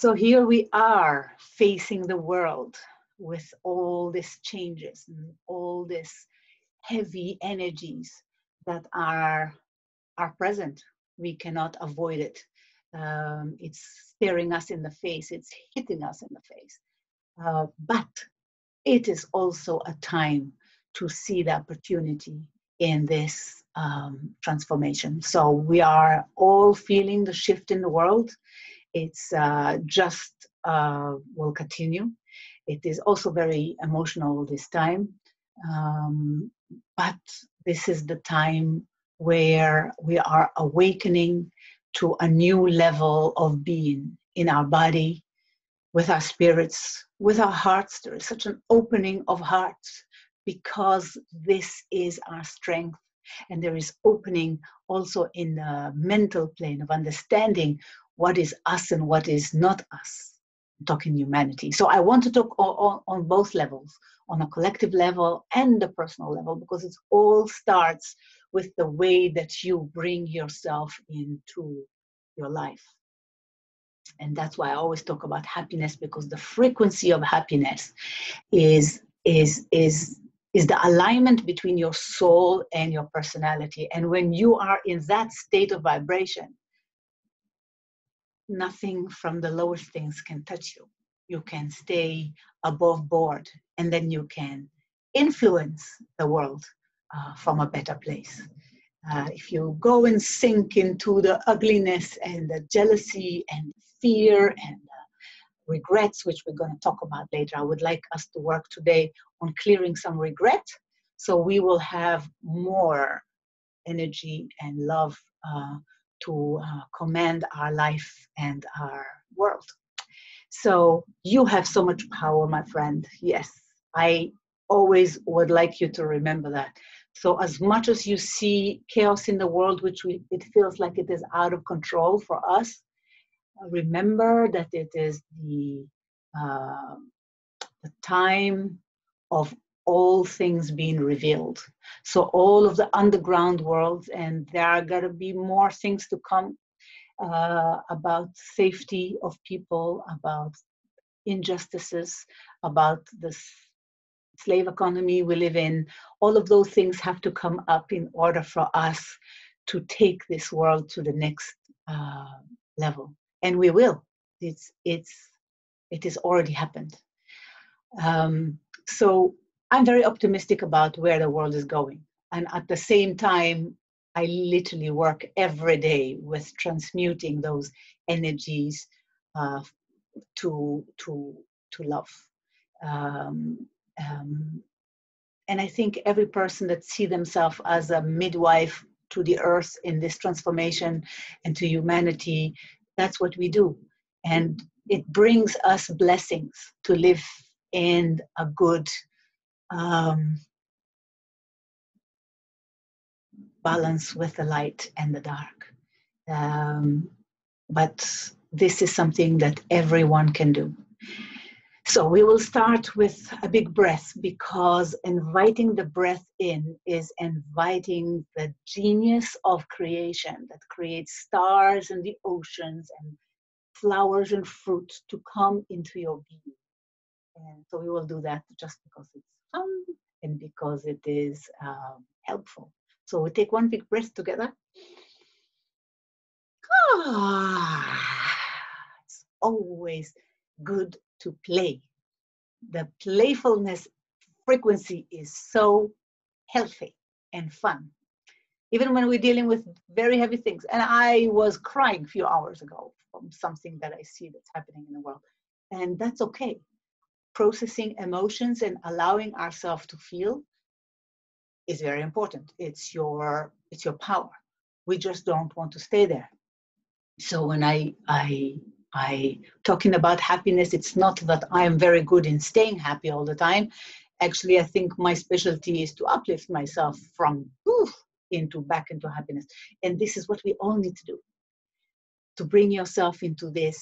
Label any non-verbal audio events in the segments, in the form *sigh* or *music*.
So here we are facing the world with all these changes and all these heavy energies that are are present. We cannot avoid it. Um, it's staring us in the face. It's hitting us in the face. Uh, but it is also a time to see the opportunity in this um, transformation. So we are all feeling the shift in the world. It's uh, just uh, will continue. It is also very emotional this time, um, but this is the time where we are awakening to a new level of being in our body, with our spirits, with our hearts. There is such an opening of hearts because this is our strength. And there is opening also in the mental plane of understanding what is us and what is not us. I'm talking humanity. So I want to talk on, on both levels, on a collective level and the personal level, because it all starts with the way that you bring yourself into your life. And that's why I always talk about happiness because the frequency of happiness is is is is the alignment between your soul and your personality. And when you are in that state of vibration, nothing from the lowest things can touch you. You can stay above board and then you can influence the world uh, from a better place. Uh, if you go and sink into the ugliness and the jealousy and fear and uh, regrets, which we're going to talk about later, I would like us to work today on clearing some regret so we will have more energy and love uh, to uh, command our life and our world. So you have so much power, my friend. Yes, I always would like you to remember that. So as much as you see chaos in the world, which we, it feels like it is out of control for us, remember that it is the, uh, the time of all things being revealed. So all of the underground worlds, and there are going to be more things to come uh, about safety of people, about injustices, about the slave economy we live in. All of those things have to come up in order for us to take this world to the next uh, level, and we will. It's it's it has already happened. Um, so I'm very optimistic about where the world is going. And at the same time, I literally work every day with transmuting those energies uh, to, to, to love. Um, um, and I think every person that see themselves as a midwife to the earth in this transformation and to humanity, that's what we do. And it brings us blessings to live in a good um, balance with the light and the dark. Um, but this is something that everyone can do. So we will start with a big breath because inviting the breath in is inviting the genius of creation that creates stars and the oceans and flowers and fruits to come into your being. And so we will do that just because it's fun and because it is um, helpful. So we take one big breath together. Ah, *sighs* it's always good to play. The playfulness frequency is so healthy and fun. Even when we're dealing with very heavy things. And I was crying a few hours ago from something that I see that's happening in the world. And that's okay processing emotions and allowing ourselves to feel is very important. It's your it's your power. We just don't want to stay there. So when I I I talking about happiness, it's not that I am very good in staying happy all the time. Actually, I think my specialty is to uplift myself from oof, into back into happiness. And this is what we all need to do. To bring yourself into this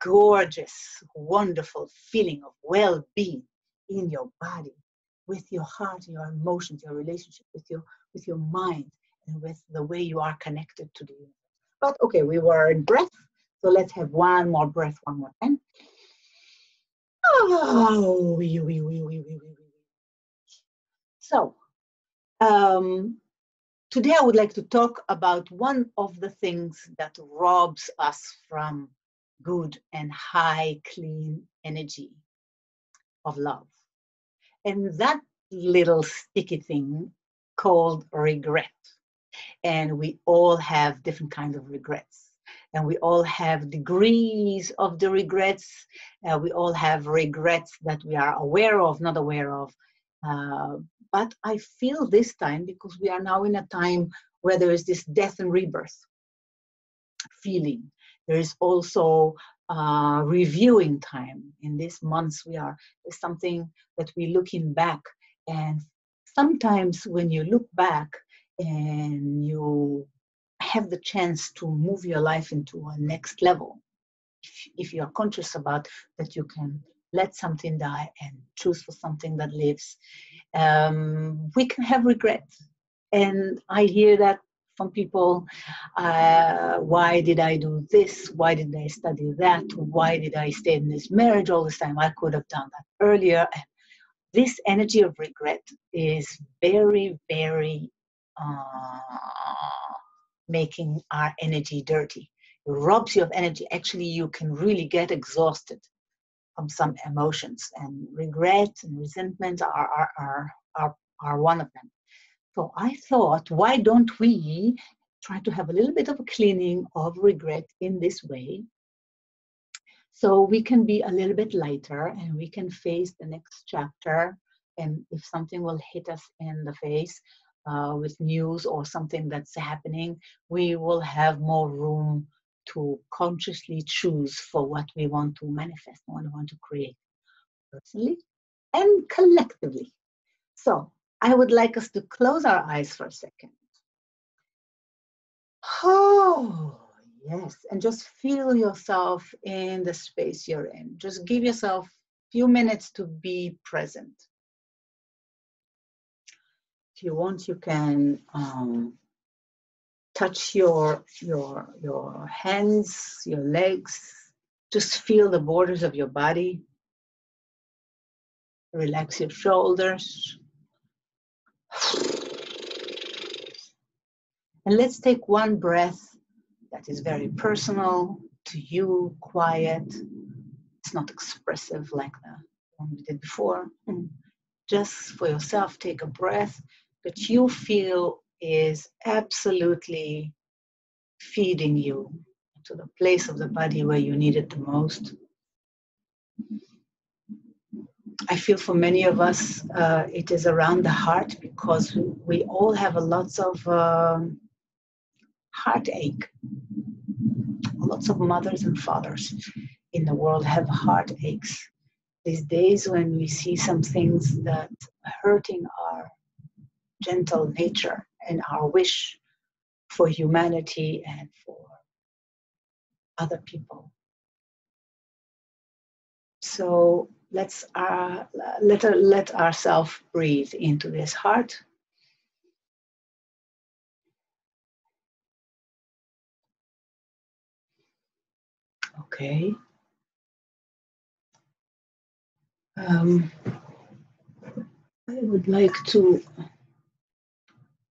gorgeous, wonderful feeling of well being in your body, with your heart, your emotions, your relationship, with your, with your mind, and with the way you are connected to the universe. But okay, we were in breath. So let's have one more breath, one more time. Oh, so um, today I would like to talk about one of the things that robs us from good and high, clean energy of love. And that little sticky thing called regret. And we all have different kinds of regrets. And we all have degrees of the regrets. Uh, we all have regrets that we are aware of, not aware of. Uh, but I feel this time, because we are now in a time where there is this death and rebirth feeling. There is also uh, reviewing time. In these months, we are something that we're looking back, and sometimes when you look back and you have the chance to move your life into a next level, if, if you are conscious about that, you can let something die and choose for something that lives. Um, we can have regrets, and I hear that from people uh, why did i do this? Why did i study that? Why did i stay in this marriage all this time? I could have done that earlier. This energy of regret is very very uh, making our energy dirty. It robs you of energy. Actually you can really get exhausted from some emotions and regret and resentment are, are, are, are, are one of them so I thought, why don't we try to have a little bit of a cleaning of regret in this way? So we can be a little bit lighter and we can face the next chapter. And if something will hit us in the face uh, with news or something that's happening, we will have more room to consciously choose for what we want to manifest, what we want to create personally and collectively. So I would like us to close our eyes for a second. Oh, yes. And just feel yourself in the space you're in. Just give yourself a few minutes to be present. If you want, you can um, touch your, your, your hands, your legs. Just feel the borders of your body. Relax your shoulders. And let's take one breath that is very personal to you, quiet. It's not expressive like the one we did before. Just for yourself, take a breath that you feel is absolutely feeding you to the place of the body where you need it the most. I feel for many of us, uh, it is around the heart because we all have a lots of um, heartache. Lots of mothers and fathers in the world have heartaches. These days, when we see some things that hurting our gentle nature and our wish for humanity and for other people. So let's uh, let, let ourselves breathe into this heart. Okay. Um, I would like to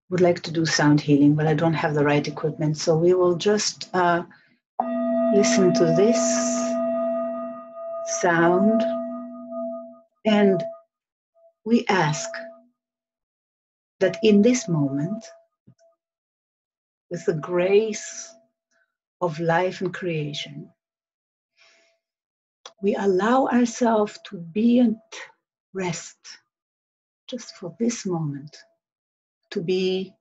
would like to do sound healing, but I don't have the right equipment. So we will just uh, listen to this sound and we ask that in this moment, with the grace of life and creation, we allow ourselves to be and rest just for this moment, to be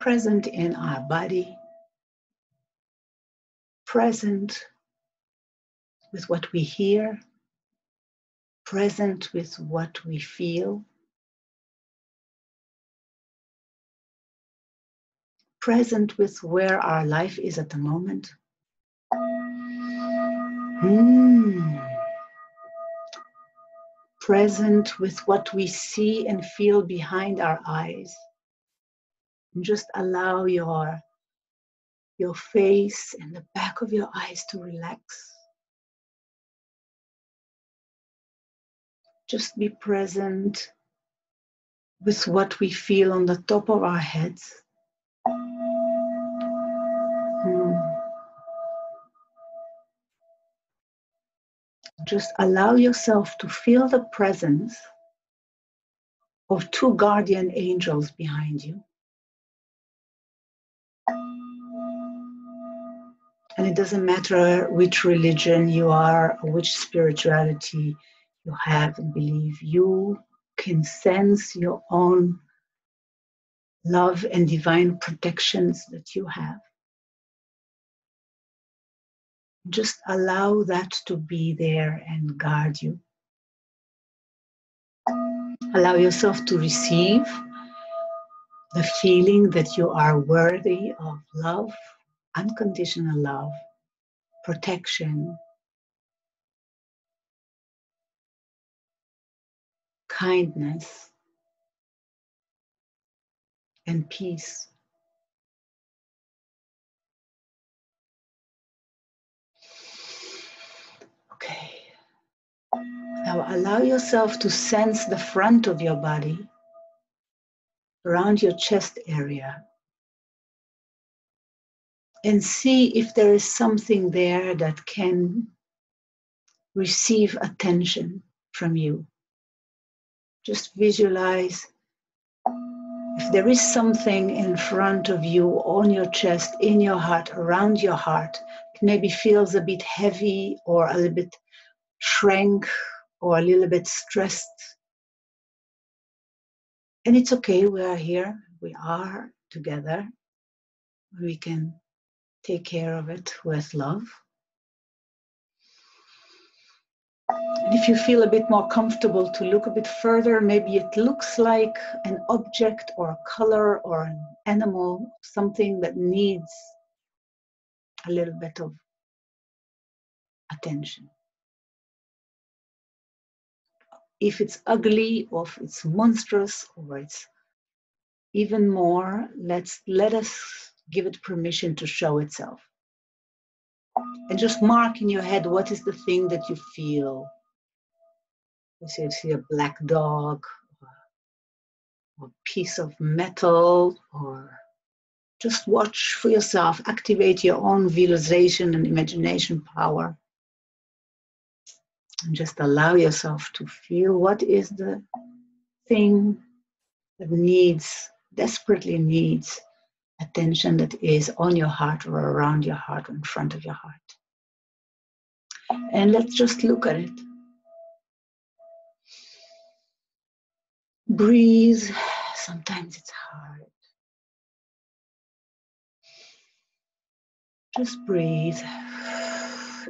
present in our body, present with what we hear, present with what we feel, present with where our life is at the moment. Mm. Present with what we see and feel behind our eyes. And just allow your, your face and the back of your eyes to relax. Just be present with what we feel on the top of our heads. Hmm. Just allow yourself to feel the presence of two guardian angels behind you. And it doesn't matter which religion you are or which spirituality you have and believe, you can sense your own love and divine protections that you have. Just allow that to be there and guard you. Allow yourself to receive the feeling that you are worthy of love, unconditional love, protection, kindness, and peace. Okay. Now allow yourself to sense the front of your body around your chest area and see if there is something there that can receive attention from you. Just visualize if there is something in front of you, on your chest, in your heart, around your heart, it maybe feels a bit heavy or a little bit shrank or a little bit stressed. And it's okay, we are here, we are together. We can take care of it with love. And if you feel a bit more comfortable to look a bit further, maybe it looks like an object or a color or an animal, something that needs a little bit of attention. If it's ugly or if it's monstrous or it's even more, let's let us give it permission to show itself. And just mark in your head what is the thing that you feel. You see a black dog, or a piece of metal, or just watch for yourself, activate your own visualization and imagination power. And just allow yourself to feel what is the thing that needs, desperately needs attention that is on your heart or around your heart or in front of your heart. And let's just look at it. Breathe. Sometimes it's hard. Just breathe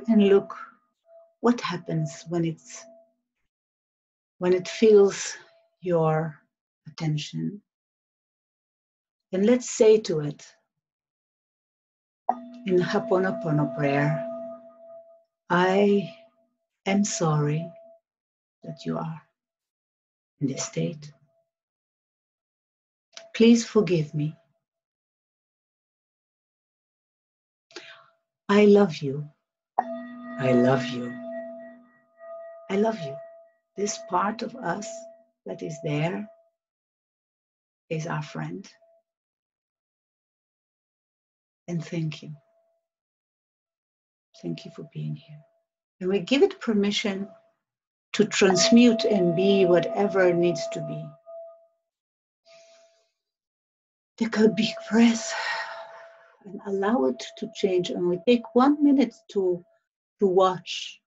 and look what happens when it's when it feels your attention and let's say to it in Ho'oponopono prayer, I am sorry that you are in this state. Please forgive me. I love you. I love you. I love you. This part of us that is there is our friend and thank you. Thank you for being here. And we give it permission to transmute and be whatever needs to be. Take a big breath and allow it to change. And we take one minute to, to watch.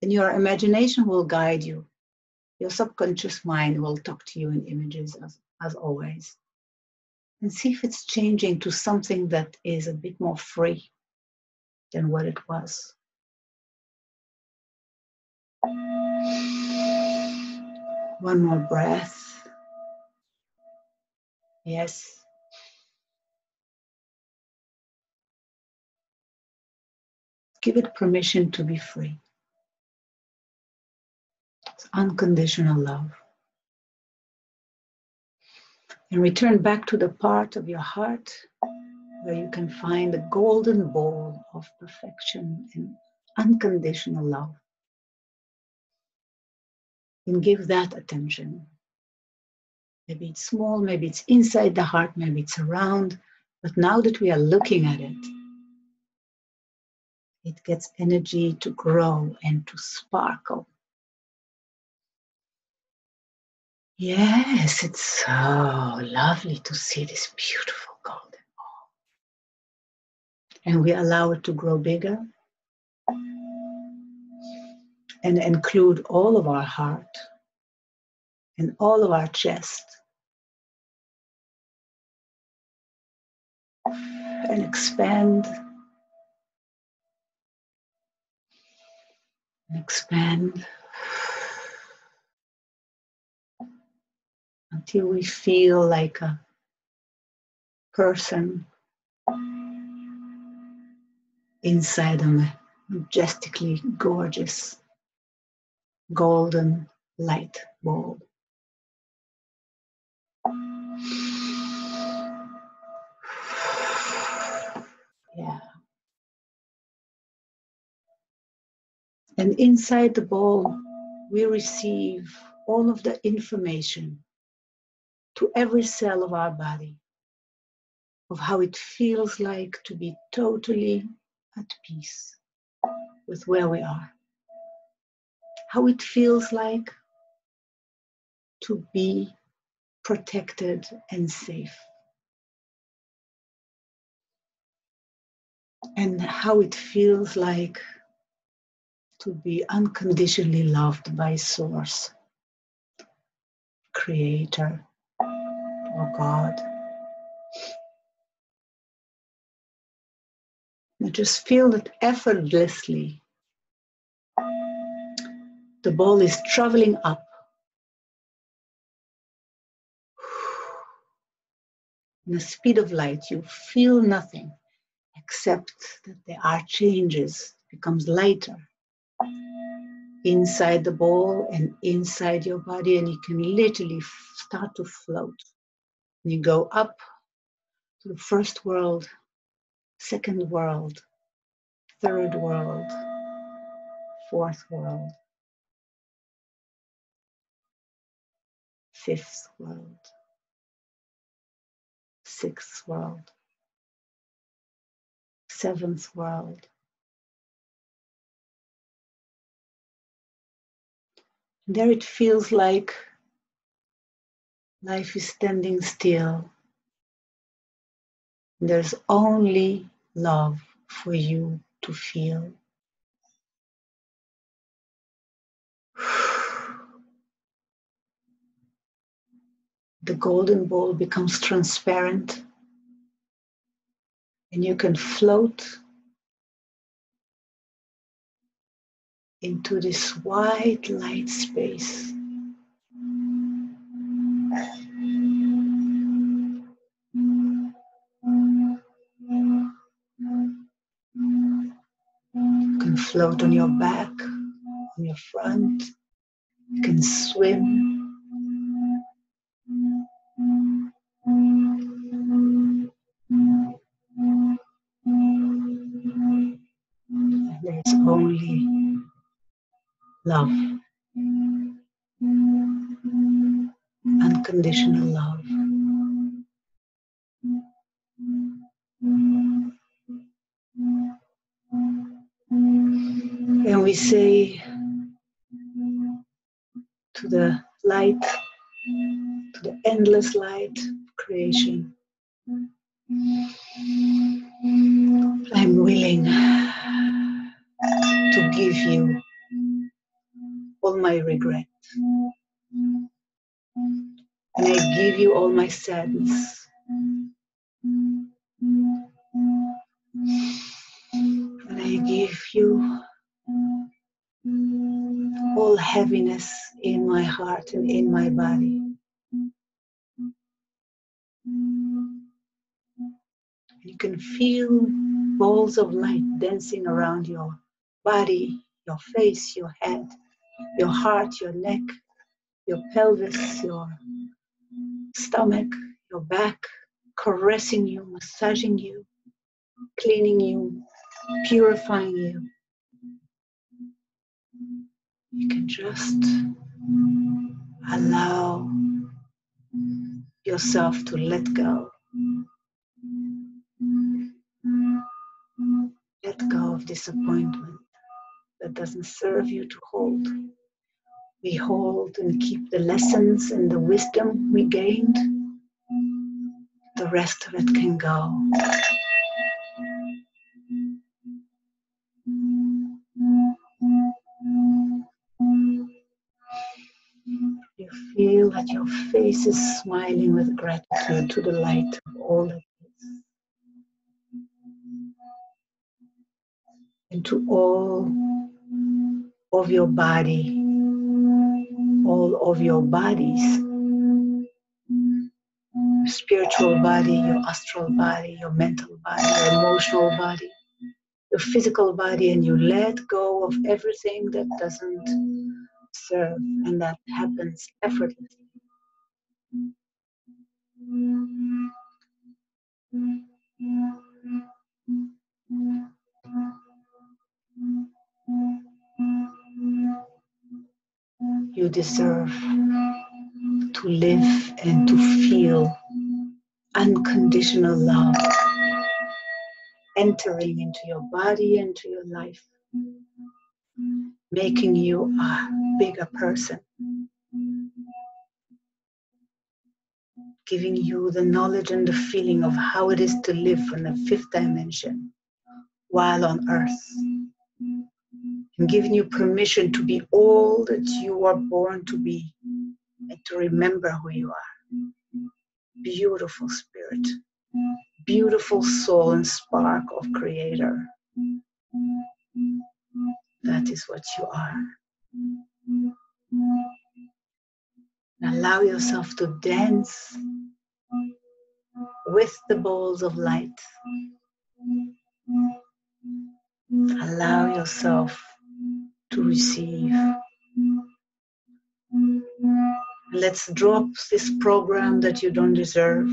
And your imagination will guide you. Your subconscious mind will talk to you in images as, as always and see if it's changing to something that is a bit more free than what it was. One more breath. Yes. Give it permission to be free. It's unconditional love and return back to the part of your heart where you can find the golden ball of perfection and unconditional love. And give that attention. Maybe it's small, maybe it's inside the heart, maybe it's around. But now that we are looking at it, it gets energy to grow and to sparkle. Yes, it's so lovely to see this beautiful golden ball. And we allow it to grow bigger and include all of our heart and all of our chest. And expand expand until we feel like a person inside a majestically gorgeous golden light bulb. Yeah. And inside the ball, we receive all of the information to every cell of our body of how it feels like to be totally at peace with where we are. How it feels like to be protected and safe. And how it feels like to be unconditionally loved by Source, Creator, or God. And just feel that effortlessly the ball is traveling up. *sighs* In the speed of light, you feel nothing except that there are changes, it becomes lighter inside the ball and inside your body, and you can literally start to float. You go up to the first world, second world, third world, fourth world, fifth world, sixth world, seventh world, There it feels like life is standing still. There's only love for you to feel. *sighs* The golden ball becomes transparent and you can float into this white light space. Can float on your back, on your front, you can swim. There's only love, unconditional love. And I give you all my sadness. And I give you all heaviness in my heart and in my body. You can feel balls of light dancing around your body, your face, your head your heart, your neck, your pelvis, your stomach, your back, caressing you, massaging you, cleaning you, purifying you. You can just allow yourself to let go. Let go of disappointment that doesn't serve you to hold. We hold and keep the lessons and the wisdom we gained. The rest of it can go. You feel that your face is smiling with gratitude to the light of all that is. And to all of your body, all of your bodies spiritual body, your astral body, your mental body, your emotional body, your physical body, and you let go of everything that doesn't serve, and that happens effortlessly. Deserve to live and to feel unconditional love entering into your body, into your life, making you a bigger person, giving you the knowledge and the feeling of how it is to live in the fifth dimension while on earth. And giving you permission to be all that you are born to be and to remember who you are. Beautiful spirit, beautiful soul and spark of Creator. That is what you are. Allow yourself to dance with the balls of light. Allow yourself to receive. Let's drop this program that you don't deserve.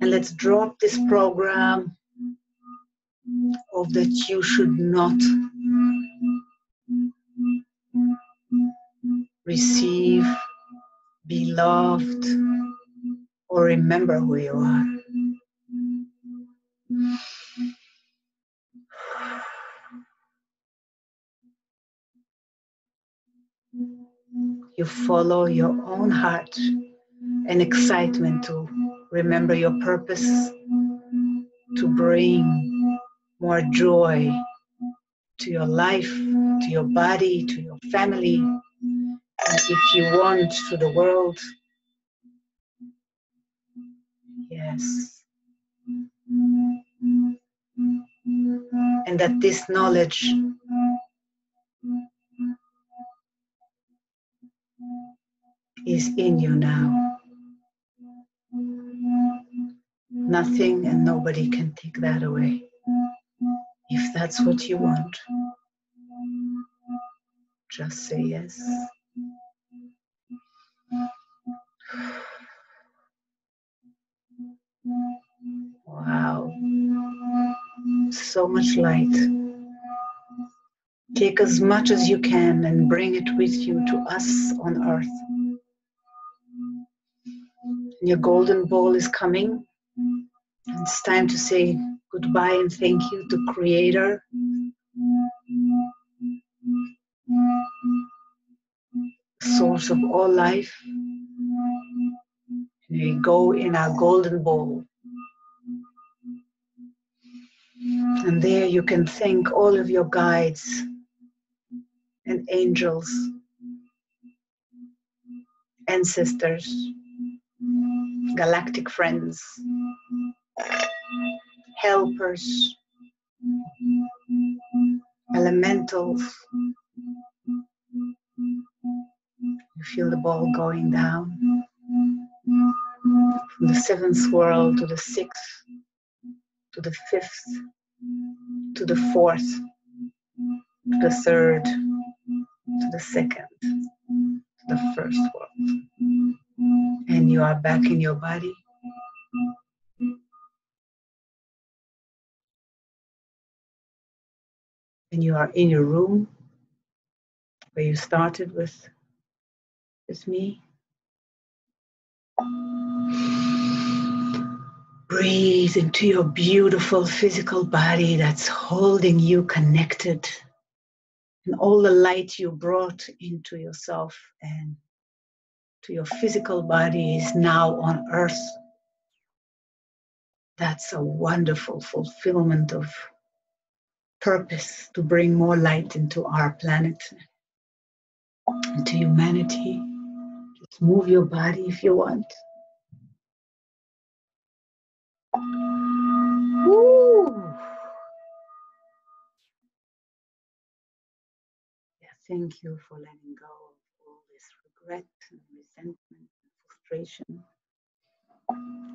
And let's drop this program of that you should not receive, be loved, or remember who you are. You follow your own heart and excitement to remember your purpose, to bring more joy to your life, to your body, to your family, and if you want, to the world. Yes. And that this knowledge is in you now. Nothing and nobody can take that away. If that's what you want, just say yes. Wow. So much light. Take as much as you can and bring it with you to us on earth. Your golden ball is coming. It's time to say goodbye and thank you to Creator. Source of all life. And We go in our golden ball. And there you can thank all of your guides and angels, ancestors, galactic friends, helpers, elementals. You feel the ball going down from the seventh world to the sixth, to the fifth, to the fourth, to the third, to the second, to the first world and you are back in your body. And you are in your room where you started with, with me. Breathe into your beautiful physical body that's holding you connected and all the light you brought into yourself and to your physical body is now on earth. That's a wonderful fulfillment of purpose to bring more light into our planet, into humanity. Just move your body if you want. Yeah, thank you for letting go regret and resentment and frustration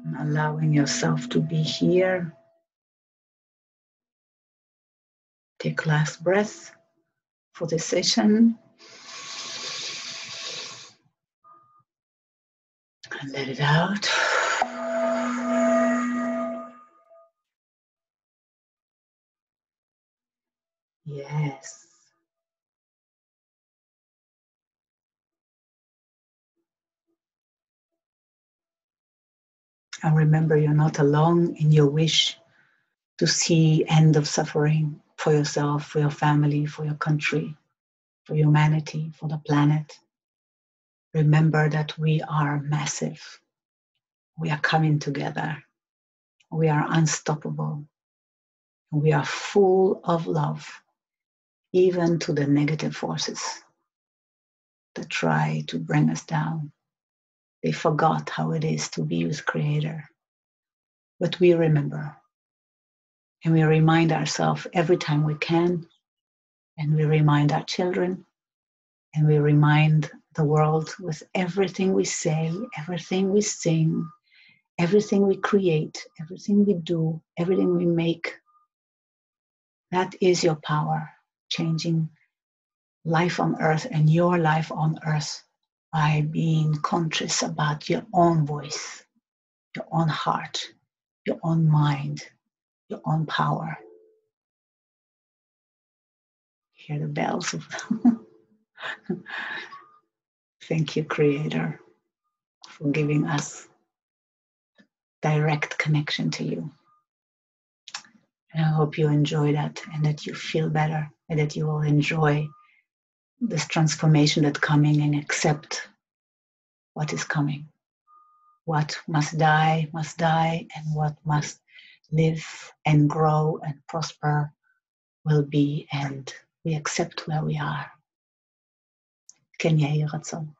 and allowing yourself to be here Take last breath for the session. And let it out. Yes. And remember, you're not alone in your wish to see end of suffering for yourself, for your family, for your country, for humanity, for the planet. Remember that we are massive. We are coming together. We are unstoppable. We are full of love, even to the negative forces that try to bring us down. They forgot how it is to be with Creator. But we remember and we remind ourselves every time we can, and we remind our children, and we remind the world with everything we say, everything we sing, everything we create, everything we do, everything we make. That is your power, changing life on earth and your life on earth by being conscious about your own voice, your own heart, your own mind, your own power. Hear the bells of them. *laughs* Thank you, Creator, for giving us direct connection to you. And I hope you enjoy that and that you feel better and that you will enjoy this transformation that's coming and accept what is coming. What must die, must die, and what must live and grow and prosper will be, and we accept where we are. Kenya Yeratzon.